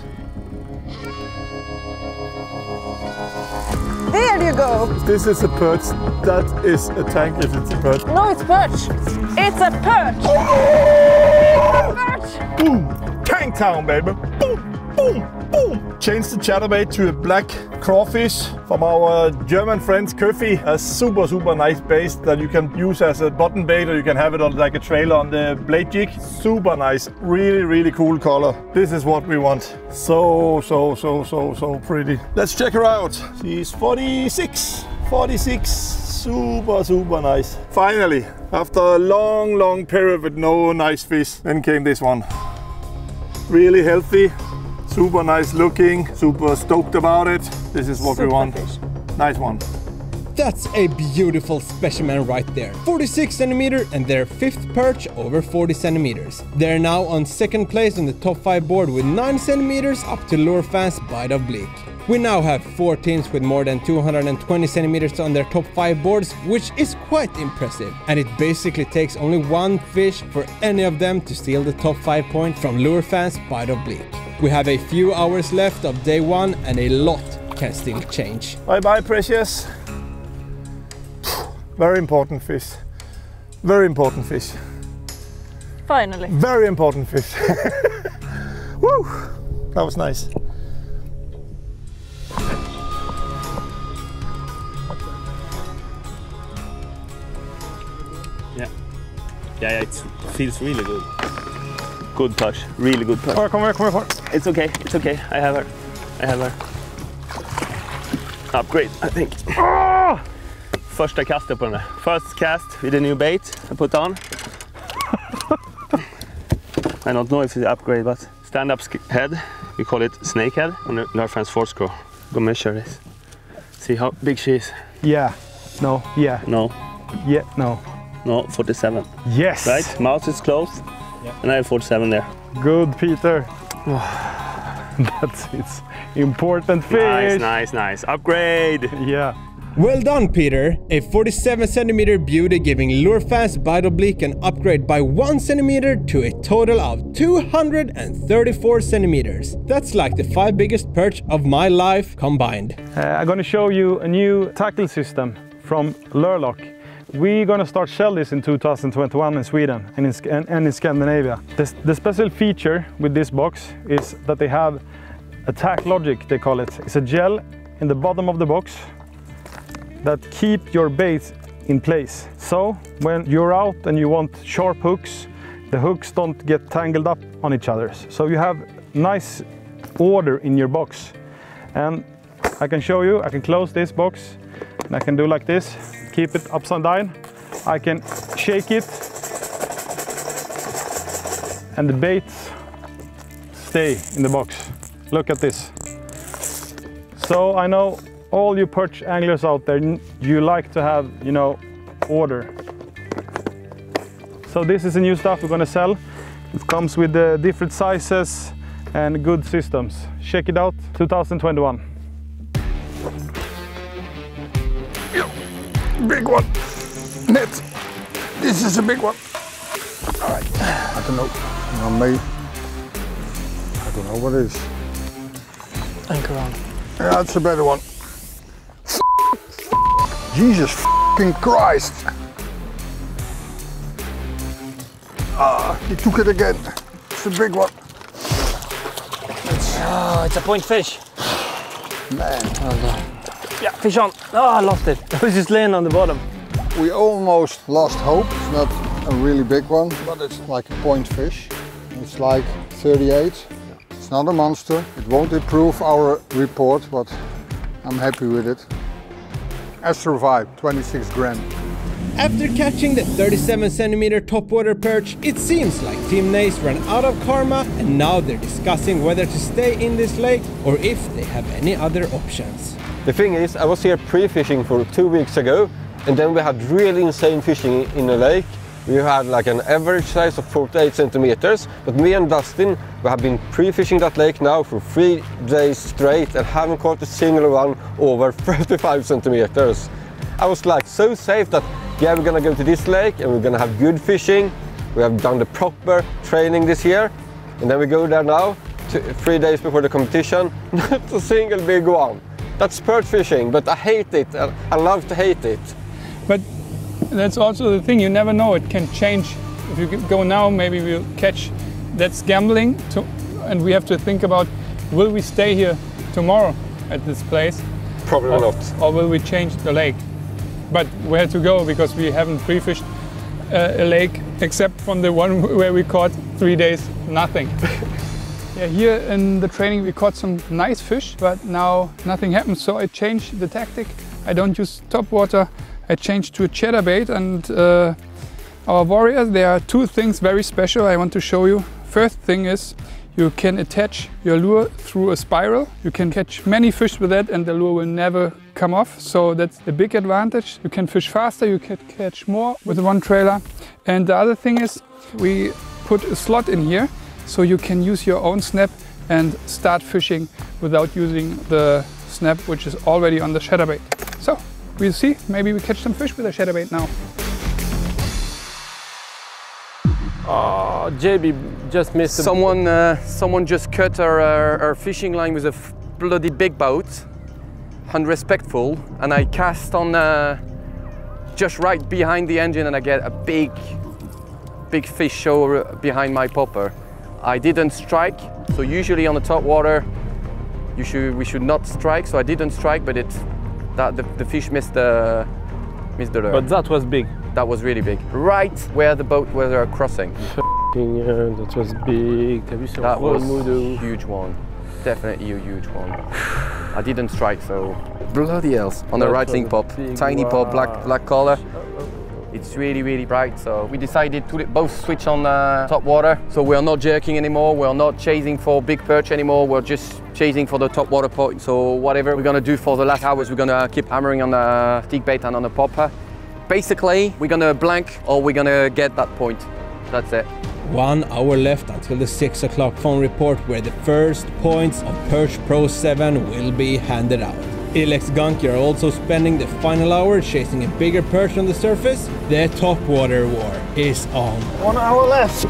There you go! This is a perch. That is a tank if it's a perch. No, it's perch! It's a perch! Oh! Perch! Boom! Tank town, baby! Boom! Boom! Boom! Change the chatterbait to a black crawfish from our German friends Köfi. A super, super nice bait that you can use as a button bait or you can have it on like a trailer on the blade jig. Super nice. Really, really cool color. This is what we want. So, so, so, so, so pretty. Let's check her out. She's 46. 46. Super, super nice. Finally, after a long, long period with no nice fish, then came this one. Really healthy, super nice looking, super stoked about it. This is what we want. fish. Nice one. That's a beautiful specimen right there. 46 centimeter and their fifth perch over 40 centimeters. They're now on second place on the top 5 board with 9 centimeters up to Lurefans Bite of Bleak. We now have 4 teams with more than 220 centimeters on their top 5 boards, which is quite impressive. And it basically takes only one fish for any of them to steal the top 5 point from Lurefans Bite of Bleak. We have a few hours left of day 1 and a lot can still change. Bye bye, precious. Very important fish. Very important fish. Finally. Very important fish. Woo! That was nice. Yeah. Yeah, yeah, it feels really good. Good touch, really good touch. Come here, come here, come here. It's okay, it's okay. I have her. I have her. Upgrade, I think. Ah! Första kastet på den där. First cast with a new bait I put on. I don't know if it's upgrade, but stand-up head. We call it snake head on the Lurefans Force Screw. Go measure this. See how big she is. Yeah. No. Yeah. No, Yeah. No. no, 47. Yes. Right? Mouth is closed. And I have 47 there. Good, Peter. That's it's important fish. Nice, nice, nice. Upgrade! Yeah. Well done, Peter! A 47 centimeter beauty giving Lurefans Bite of Bleak an upgrade by 1 centimeter to a total of 234 centimeters. That's like the 5 biggest perch of my life combined. Uh, I'm going to show you a new tackle system from Lure Lock. We're going to start sell this in 2021 in Sweden and in, and, and in Scandinavia. The, special feature with this box is that they have attack logic, they call it. It's a gel in the bottom of the box that keep your bait in place. So when you're out and you want sharp hooks, the hooks don't get tangled up on each other. So you have nice order in your box. And I can show you, I can close this box and I can do like this, keep it upside down. I can shake it and the baits stay in the box. Look at this. So I know all you perch anglers out there, you like to have, you know, order. So this is the new stuff we're gonna sell. It comes with the different sizes and good systems. Check it out, 2021. Big one. Net. This is a big one. All right. I don't know. Not me. I don't know what it is. Anchor on. Yeah, that's a better one. Jesus fucking Christ. Ah, he took it again. It's a big one. Oh, it's a point fish. Man. Yeah, fish on. Oh, I lost it. I was just laying on the bottom. We almost lost hope. It's not a really big one, but it's like a point fish. It's like 38. It's not a monster. It won't improve our report, but I'm happy with it. Astro Vibe, 26 grand. After catching the 37 centimeter topwater perch, it seems like Team Nays ran out of karma and now they're discussing whether to stay in this lake or if they have any other options. The thing is, I was here pre-fishing for two weeks ago And then we had really insane fishing in the lake. We had like an average size of 48 centimeters, but me and Dustin, we have been pre-fishing that lake now for three days straight and haven't caught a single one over 35 centimeters. I was like so safe that yeah, we're gonna go to this lake and we're gonna have good fishing. We have done the proper training this year, and then we go there now, two, three days before the competition, not a single big one. That's perch fishing, but I hate it. I love to hate it. But that's also the thing, you never know, it can change. If you go now, maybe we'll catch. That's gambling, to, and we have to think about will we stay here tomorrow at this place? Probably or, not. Or will we change the lake? But where to go because we haven't pre fished uh, a lake except from the one where we caught three days nothing. yeah, here in the training we caught some nice fish, but now nothing happened. So I changed the tactic. I don't use top water. I changed to a cheddar chatterbait and uh, our warriors, there are two things very special I want to show you. First thing is you can attach your lure through a spiral. You can catch many fish with that and the lure will never come off. So that's a big advantage. You can fish faster, you can catch more with one trailer. And the other thing is we put a slot in here so you can use your own snap and start fishing without using the snap which is already on the chatterbait. So we'll see, maybe we catch some fish with a chatterbait now. Oh, JB just missed. Someone, uh, someone just cut our, our, our fishing line with a bloody big boat, unrespectful, and I cast on uh, just right behind the engine, and I get a big, big fish show behind my popper. I didn't strike, so usually on the top water, you should we should not strike. So I didn't strike, but it that the, the fish missed the missed the lure. But that was big. That was really big. Right where the boat was uh, crossing. F***ing, uh, that was big. Have you seen That was Mudu? huge one. Definitely a huge one. I didn't strike, so bloody hell. On the That right was link pop, big tiny pop, black one. black collar. It's really really bright, so we decided to both switch on uh, top water. So we are not jerking anymore. We are not chasing for big perch anymore. We're just chasing for the top water point. So whatever we're gonna do for the last hours, we're gonna keep hammering on the stick bait and on the popper. Basically, we're gonna blank or we're gonna get that point. That's it. One hour left until the 6 o'clock phone report where the first points of Perch Pro 7 will be handed out. Illex Gunki are also spending the final hour chasing a bigger perch on the surface. The top water war is on. One hour left.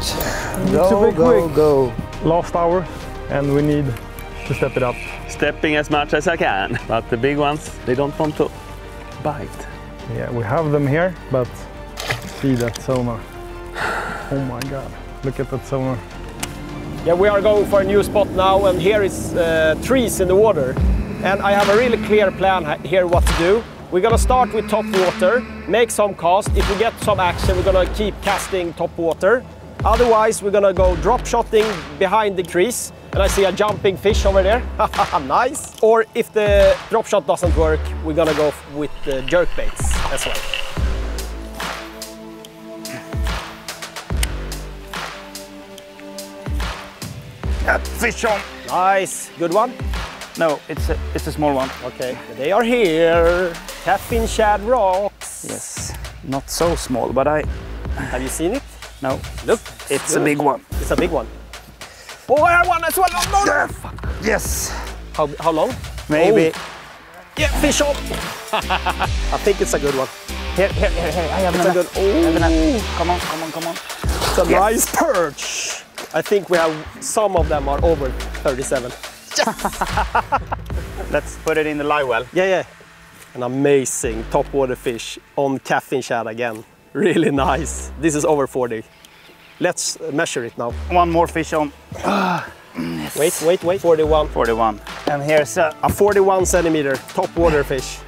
Go, to be go, quick. go. Last hour, and we need to step it up. Stepping as much as I can, but the big ones, they don't want to bite. Yeah, we have them here, but see that sonar. Oh my god, look at that sonar. Yeah, we are going for a new spot now, and here is uh, trees in the water. And I have a really clear plan here what to do. We're gonna start with top water, make some cast. If we get some action, we're gonna keep casting top water. Otherwise, we're gonna go drop shotting behind the crease. And I see a jumping fish over there. nice. Or if the drop shot doesn't work, we're gonna go with the jerk baits as well. Got fish on. Nice. Good one. No, it's a, it's a small one. Okay, they are here. Caffeine shad rocks. Yes, not so small, but I. Have you seen it? No. Look, It's a big one. It's a big one. Oh, I have one as well. No, no. Yes. How, how long? Maybe. Oh. Yeah, fish on. I think it's a good one. Here, here, here, here. I have It's a another. good. Oh, another. Come on, come on, come on. it's a Yes. nice perch. I think we have some of them are over 37. Let's put it in the live well. Yeah, yeah. An amazing topwater fish on caffeine shad again. Really nice. This is over 40. Let's measure it now. One more fish on. Wait, wait, wait. 41. 41. And here's a. A 41 centimeter topwater fish.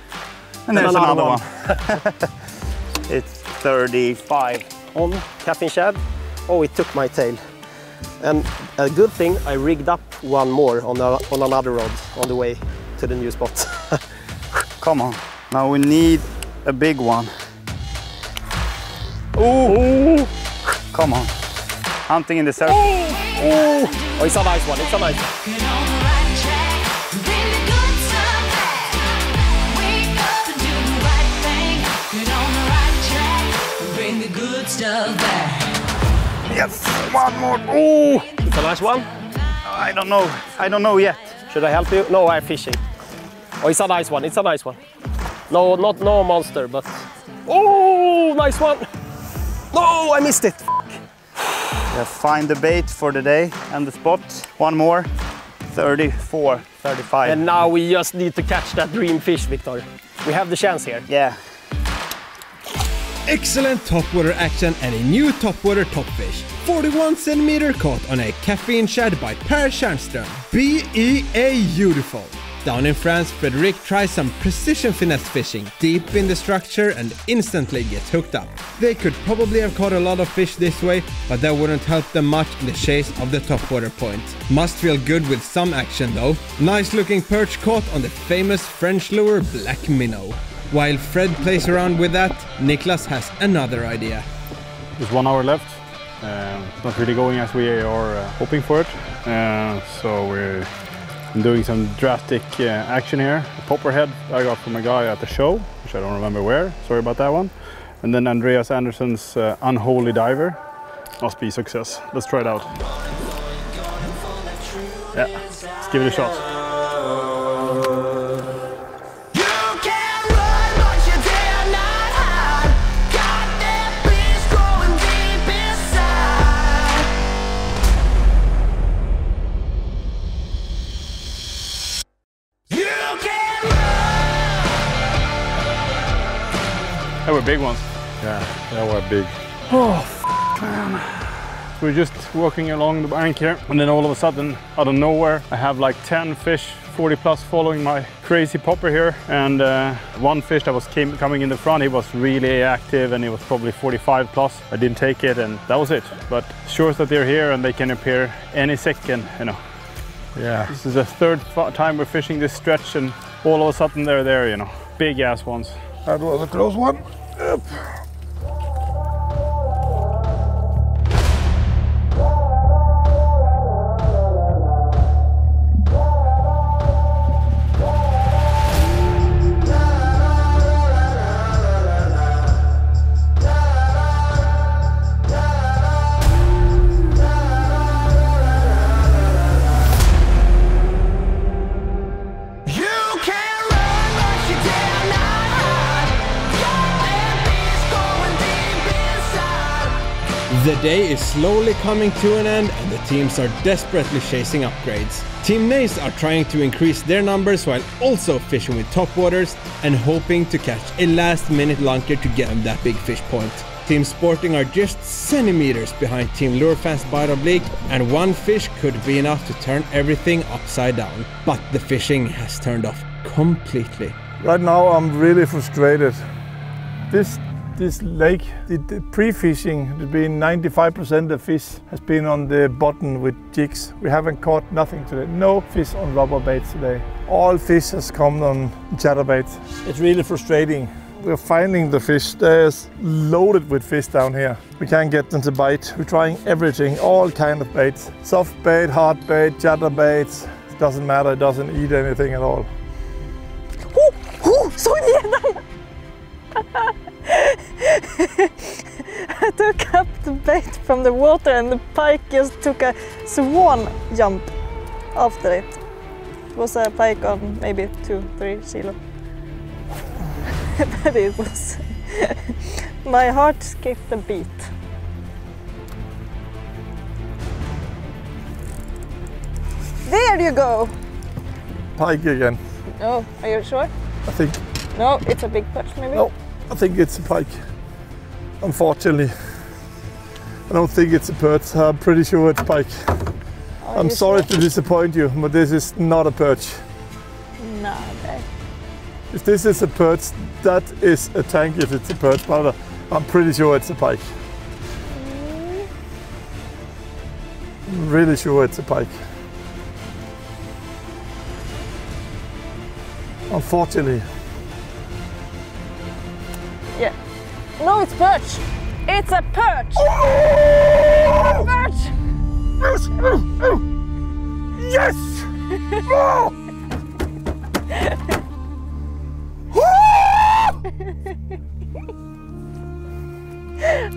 And there's another another, one. it's 35. on caffeine shad. Oh, it took my tail. And a good thing, I rigged up one more on, a, on another rod on the way to the new spot. Come on. Now we need a big one. Ooh! Come on. Hunting in the surf. Oh, it's a nice one, it's a nice one. Really good stuff. Wake up and do the right thing. You don't Yes, one more. Oh, It's a nice one. I don't know. I don't know yet. Should I help you? No, I'm fishing. Oh, it's a nice one. It's a nice one. No, not no monster, but oh, nice one. No, I missed it. Yeah, find the bait for the day and the spot. One more. 34, 35. And now we just need to catch that dream fish, Viktor. We have the chance here. Yeah. Excellent topwater action and a new topwater topfish. 41 centimeter caught on a caffeine shad by Per Tjernström. B-E-A beautiful. Down in France, Frédéric tries some precision finesse fishing deep in the structure and instantly gets hooked up. They could probably have caught a lot of fish this way, but that wouldn't help them much in the chase of the topwater point. Must feel good with some action though. Nice looking perch caught on the famous French lure Black Minnow. While Fred plays around with that, Niklaus has another idea. There's one hour left. Uh, it's not really going as we are uh, hoping for it. Uh, so we're doing some drastic uh, action here. A popper head I got from a guy at the show, which I don't remember where. Sorry about that one. And then Andreas Anderson's uh, Unholy Diver. Must be success. Let's try it out. Yeah, let's give it a shot. They were big ones. Yeah, they were big. Oh, man. We're just walking along the bank here, and then all of a sudden, out of nowhere, I have like 10 fish, 40 plus, following my crazy popper here. And uh, one fish that was came, coming in the front, he was really active, and he was probably 45 plus. I didn't take it, and that was it. But sure that they're here, and they can appear any second, you know. Yeah. This is the third time we're fishing this stretch, and all of a sudden they're there, you know. Big ass ones. That was a close one. Yep. Is slowly coming to an end and the teams are desperately chasing upgrades. Team Nays are trying to increase their numbers while also fishing with top waters and hoping to catch a last minute lunker to get them that big fish point. Team Sporting are just centimeters behind Team Lurefans Bite of Bleak and one fish could be enough to turn everything upside down. But the fishing has turned off completely. Right now I'm really frustrated. This this lake, the, the pre-fishing, has been 95% of fish has been on the bottom with jigs. We haven't caught nothing today. No fish on rubber bait today. All fish has come on chatterbait. It's really frustrating. We're finding the fish. There's loaded with fish down here. We can't get them to bite. We're trying everything, all kind of baits. Soft bait, hard bait, chatterbaits. It doesn't matter, it doesn't eat anything at all. Oh, såg ni den? I took up the bait from the water and the pike just took a swan jump after it. It was a pike of maybe two, three kilo. but it was... My heart skipped a beat. There you go! Pike again. Oh, are you sure? I think No, it's a big perch maybe? No, I think it's a pike. Unfortunately, I don't think it's a perch. I'm pretty sure it's a pike. I'm sorry sure? to disappoint you, but this is not a perch. No, okay. If this is a perch, that is a tank if it's a perch, but uh, I'm pretty sure it's a pike. I'm really sure it's a pike. Unfortunately, No, it's perch. It's a perch. Oh! Perch. Yes! Yes. Oh!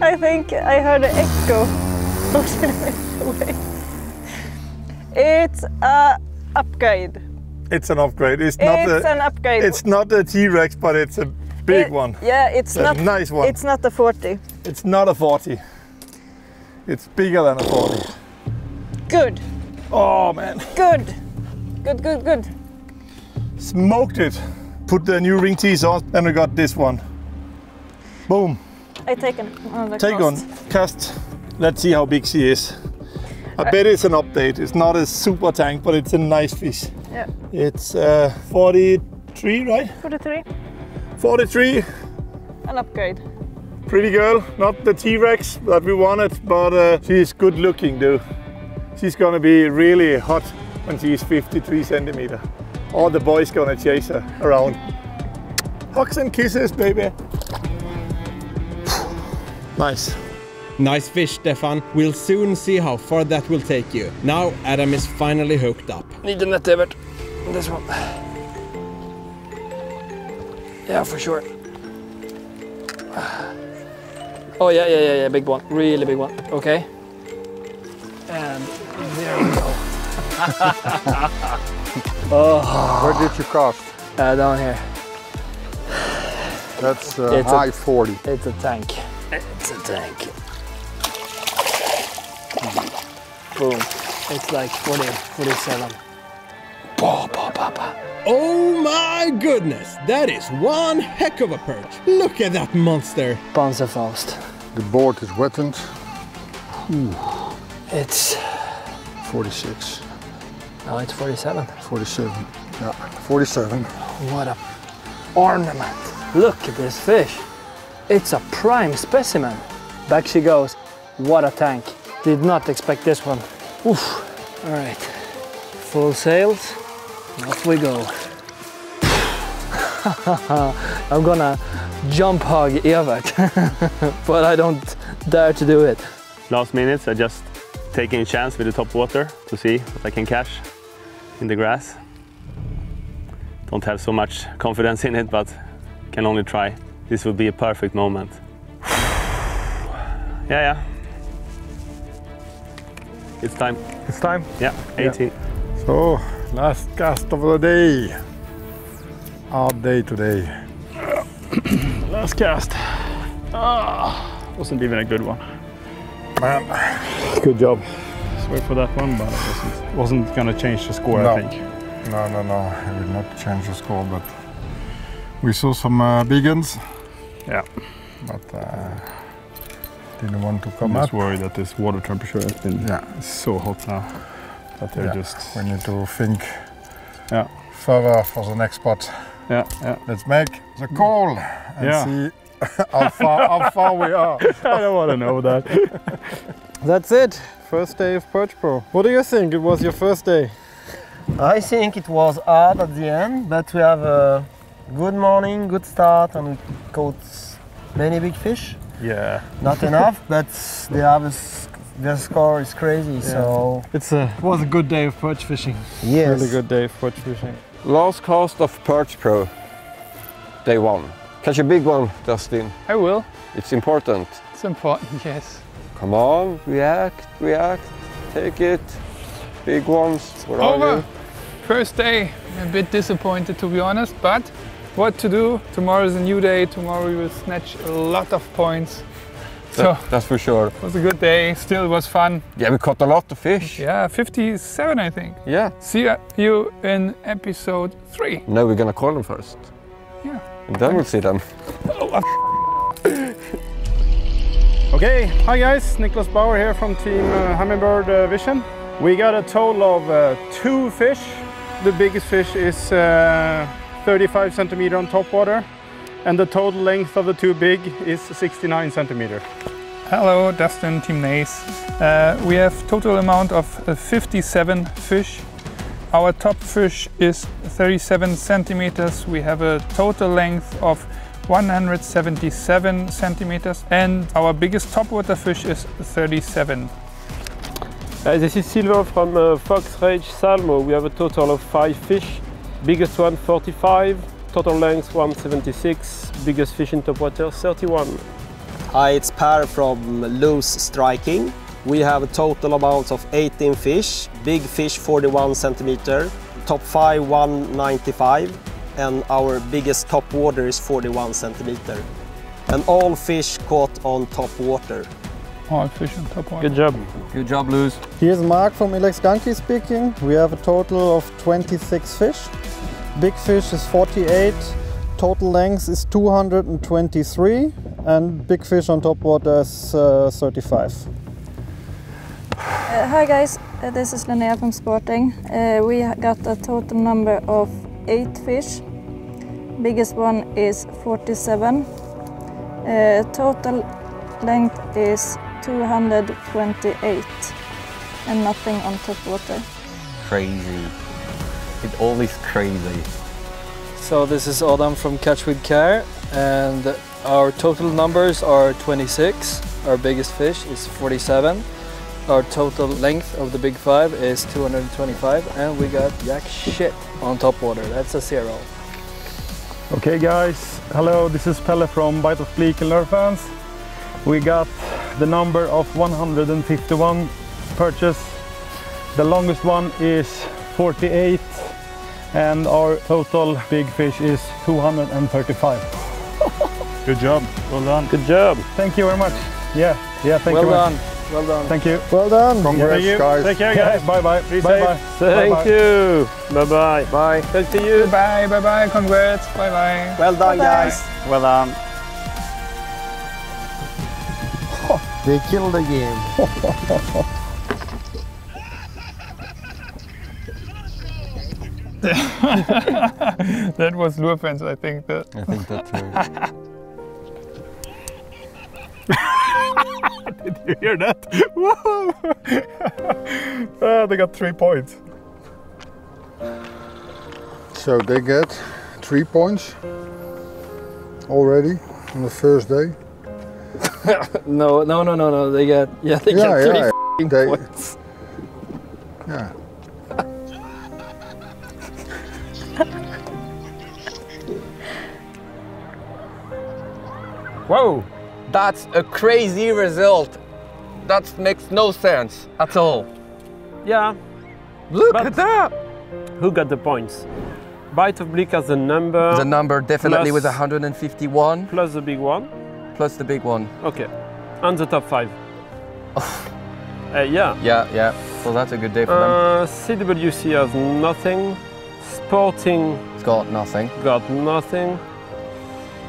I think I heard an echo. it's a upgrade. It's an upgrade. It's not It's a, an upgrade. It's not a T-Rex, but it's a big It- one. Yeah, it's a not nice one. It's not a 40. It's not a 40. It's bigger than a 40. Good. Oh man. Good. Good, good, good. Smoked it. Put the new ring teeth on, then we got this one. Boom. I take an another Take cast. on. Cast. Let's see how big she is. I bet it's an update. It's not a super tank, but it's a nice fish. Yeah. It's uh, 43, right? 43. 43. An upgrade. Pretty girl. Not the T-Rex that we wanted, but uh, she's good looking, dude. She's gonna be really hot when she's 53 centimeter. All the boys gonna chase her around. Hugs and kisses, baby. Nice. Nice fish, Stephan. We'll soon see how far that will take you. Now Adam is finally hooked up. Need the net divot. This one. Yeah, for sure. Oh yeah, yeah, yeah, yeah, big one. Really big one. Okay. And there we go. oh. Where did you cast? Uh, down here. That's uh, It's a- high 40. It's a tank. It's a tank. Boom. It's like 40, 47. Oh my goodness! That is one heck of a perch. Look at that monster. Panzerfaust. The board is wetted. It's 46. no, it's 47. 47. Yeah, 47. What a ornament. Look at this fish. It's a prime specimen. Back she goes. What a tank. Did not expect this one. Oof. All right. Full sails. Off we go. I'm gonna jump hog Evert, but I don't dare to do it. Last minutes, I just taking a chance with the top water to see what I can catch in the grass. Don't have so much confidence in it, but can only try. This will be a perfect moment. yeah, yeah. It's time. It's time. Yeah, 18. Oh, So, last cast of the day. Hard day today. Last cast. Ah, wasn't even a good one. Man, Good job. Sorry for that one, but it wasn't, wasn't gonna change the score, No. I think. No, no, no. I will not change the score, but we saw some uh, big ones. Yeah. But uh, didn't want to come I'm come just up. worried that this water temperature has been Yeah. so hot now that they're Yeah. just. We need to think Yeah. further for the next spot. Yeah, yeah. Let's make the call and Yeah. see how far how far we are. I don't want to know that. That's it. First day of Perch Pro. What do you think? It was your first day. I think it was hard at the end, but we have a good morning, good start, and we caught many big fish. Yeah. Not enough, but the harvest, the score is crazy. So It's a it was a good day of perch fishing. yes, Really good day of perch fishing. Last cast of Perch Pro, day one. Catch a big one, Dustin. I will. It's important. It's important, yes. Come on, react, react, take it. Big ones, where are Over. you? First day, a bit disappointed to be honest, but what to do? Tomorrow is a new day. Tomorrow we will snatch a lot of points. So That- that's for sure. it was a good day. Still was fun. Yeah, we caught a lot of fish. Yeah, 57 I think. Yeah. See you in episode three. No, we're gonna call them first. Yeah. And then we'll see them. Okay, hi guys, Niklaus Bauer here from Team uh, Humminbird uh, Vision. We got a total of uh, two fish. The biggest fish is uh, 35 centimeter on top water, and the total length of the two big is 69 centimeter. Hello, Dustin, Team Nays. Uh, we have total amount of uh, 57 fish. Our top fish is 37 centimeters. We have a total length of 177 centimeters and our biggest topwater fish is 37. Uh, this is Sylvain from uh, Fox Rage Salmo. We have a total of five fish. Biggest one 45, total length 176, biggest fish in top water 31. Hi, it's Per from Lew's Strike King. We have a total amount of 18 fish, big fish 41 centimeter, top 5 195 and our biggest top water is 41 centimeter. And all fish caught on top water. All fish on top water. Good job. Good job, Lew's. Here's Marc from Illex Gunki speaking. We have a total of 26 fish. Big fish is 48, total length is 223, and big fish on top water is uh, 35. Uh, hi guys, uh, this is Linnea from Sporting. Uh, we got a total number of 8 fish. Biggest one is 47. Uh, total length is 228 and nothing on top water. Crazy. It all is crazy. So this is Adam from Catch with Care and our total numbers are 26. Our biggest fish is 47. Our total length of the big five is 225 and we got yak shit on top water. That's a zero. Okay guys, hello, this is Pelle from Bite of Bleak and Lurefans. We got the number of 151 purchase. The longest one is 48 and our total big fish is 235. Good job, well done. Good job. Thank you very much. Yeah, yeah, thank well you. very done. much. Well done. Thank you. Well done. Congrats, you. guys. Take care guys. bye bye. Be bye safe. bye. Thank Bye-bye. you. Bye bye. Bye. Thanks to you. Bye, bye, bye. Congrats. Bye, bye. Well done guys! Well done. They killed the game. that was Lurefans, I think. That. I think that too. Did you hear that? Whoa! Ah, they got three points. So they get three points already on the first day. No, no, no, no, no. They got yeah, they Yeah, got three yeah, they- points. Yeah. Whoa! That's a crazy result. That makes no sense at all. Yeah. Look at that! Who got the points? Bite of Bleak has the number. The number definitely plus- was 151 plus the big one. plus the big one. Okay. And the top five. uh, yeah. Yeah, yeah. So that's a good day for them. Uh, CWC has nothing. Sporting It's got nothing. got nothing.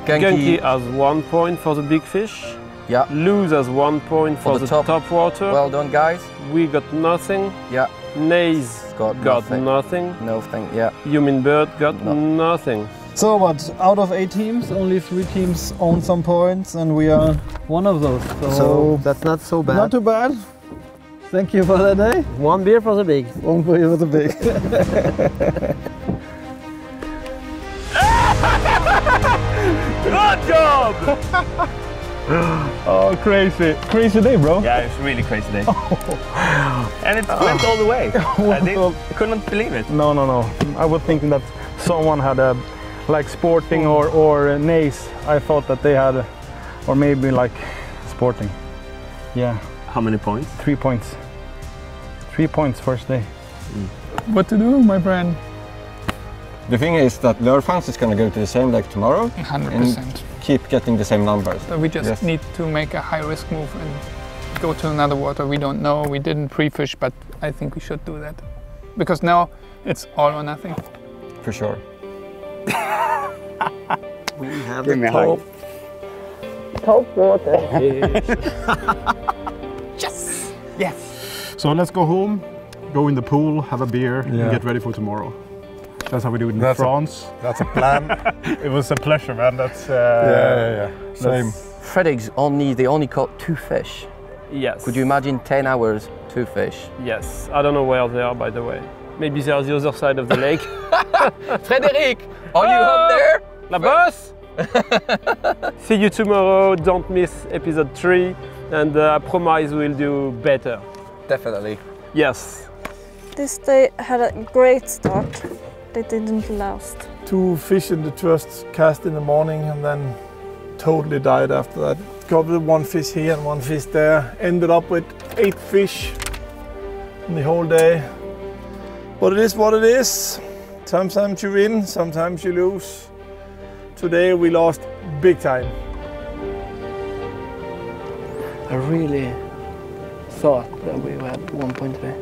Gunki, Gunki has one point for the big fish. yeah. Lew's has one point for, For the, the top. top. water. Well done, guys. we got nothing. Yeah. Nays Got got nothing. nothing. No thing. Yeah. Humminbird got No. nothing. So what? Out of eight teams, only three teams own some points, and we are one of those. So, So that's not so bad. not too bad. Thank you for the eh? day. One beer for the big. One beer for the big. Good job! Oh, crazy. Crazy day, bro. Yeah, it's really crazy day. Oh. and it went all the way. I didn't, couldn't believe it. No, no, no. I was thinking that someone had a like sporting or or a Nays. I thought that they had, a, or maybe like sporting. Yeah, How many points? three points. Three points first day. What to do, my friend? The thing is that Lurefans is gonna go to the same lake tomorrow 100%. keep getting the same numbers. So we just Yes. need to make a high risk move and go to another water we don't know. We didn't pre-fish, but I think we should do that. Because now it's all or nothing. For sure. We have Give me the a top. hug. yes! water. So let's go home, go in the pool, have a beer, Yeah. and get ready for tomorrow. That's how we do it in That's a- France. That's a plan. it was a pleasure, man. That's uh, yeah, yeah, yeah. Same. Fredrik's only they only caught two fish. Yes. Could you imagine 10 hours, two fish? Yes. I don't know where they are, by the way. Maybe they are the other side of the lake. Frédéric, are you up there? La boss! See you tomorrow. Don't miss episode 3. And uh, I promise we'll do better. Definitely. Yes. This day had a great start. They didn't last. Two fish in the first cast in the morning and then totally died after that. Got with one fish here and one fish there. Ended up with eight fish in the whole day. But it is what it is. Sometimes you win, sometimes you lose. Today we lost big time. I really thought that we had one point today.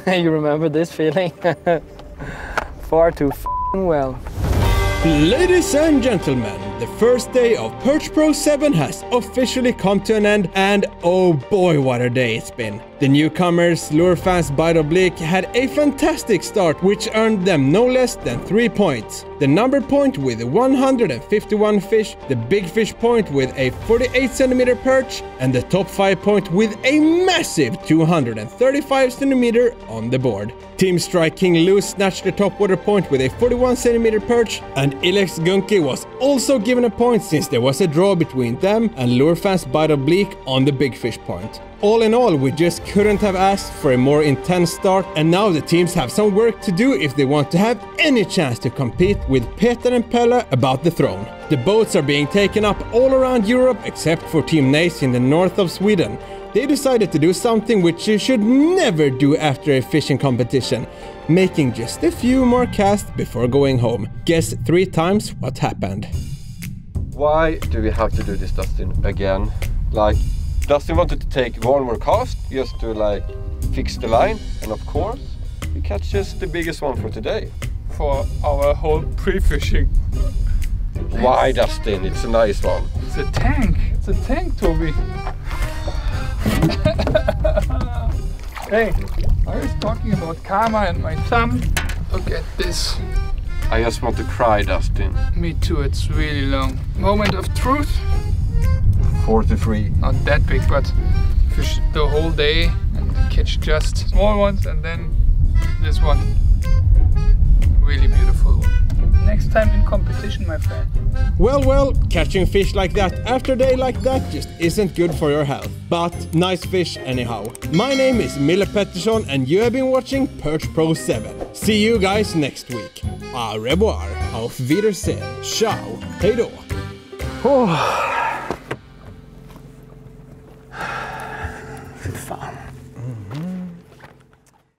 you remember this feeling? Far too well. Ladies and gentlemen, the first day of Perch Pro 7 has officially come to an end, and oh boy, what a day it's been. The newcomers, Lurefans Bite of Bleak, had a fantastic start, which earned them no less than 3 points. The number point with 151 fish, the big fish point with a 48 centimeter perch, and the top 5 point with a massive 235 centimeter on the board. Team Strike King Lew's snatched the top water point with a 41 centimeter perch, and Illex Gunki was also given a point since there was a draw between them and Lurefans Bite of Bleak on the big fish point. All in all, we just couldn't have asked for a more intense start, and now the teams have some work to do if they want to have any chance to compete with Peter and Pelle about the throne. The boats are being taken up all around Europe except for Team Nays in the north of Sweden. They decided to do something which you should never do after a fishing competition, making just a few more casts before going home. Guess three times what happened. Why do we have to do this, Dustin, again? Like, Dustin wanted to take one more cast just to like fix the line, and of course, he catches the biggest one for today. For our whole pre-fishing. Why, Dustin? It's a nice one. It's a tank. It's a tank, Toby. hey, I was talking about karma and my thumb. Look at this. I just want to cry, Dustin. Me too, it's really long. Moment of truth. 43. Not that big, but fish the whole day and catch just small ones and then this one really beautiful. Next time in competition, my friend. Well, well, catching fish like that after a day like that just isn't good for your health. But nice fish anyhow. My name is Miller Pettersson and you have been watching Perch Pro 7. See you guys next week. Au revoir, auf Wiedersehen, ciao, hej då. Oh.